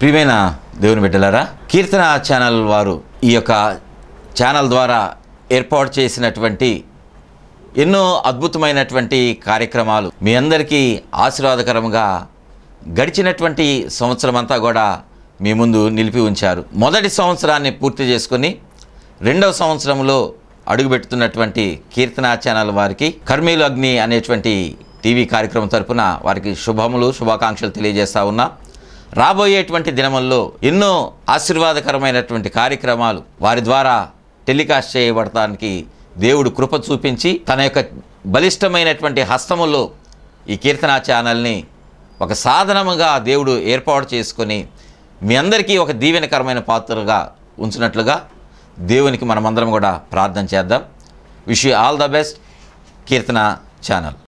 ప్రియమైన దేవుని బిడ్డలారా కీర్తన ఛానల్ వారు ఈ యొక్క ఛానల్ ద్వారా ఏర్పాటు చేసినటువంటి ఎన్నో అద్భుతమైనటువంటి కార్యక్రమాలు మీ అందరికీ ఆశీర్వాదకరంగా గడిచినటువంటి సంవత్సరం అంతా కూడా మీ ముందు నిలిపి ఉంచారు. మొదటి సంవత్సరాన్ని పూర్తి చేసుకుని రెండవ సంవత్సరంలో అడుగుపెడుతున్నటువంటి కీర్తన ఛానల్ వారికి కర్మీలు అగ్ని అనేటువంటి టీవీ కార్యక్రమం తరపున వారికి శుభములు శుభాకాంక్షలు తెలియజేస్తా ఉన్నా. రాబోయేటువంటి దినముల్లో ఎన్నో ఆశీర్వాదకరమైనటువంటి కార్యక్రమాలు వారి ద్వారా టెలికాస్ట్ చేయబడటానికి దేవుడు కృప చూపించి తన యొక్క బలిష్టమైనటువంటి హస్తములో ఈ కీర్తన ఛానల్ని ఒక సాధనముగా దేవుడు ఏర్పాటు చేసుకొని మీ అందరికీ ఒక దీవెనకరమైన పాత్రగా ఉంచినట్లుగా దేవునికి మనమందరం కూడా ప్రార్థన చేద్దాం. Wish all the best Keerthana channel.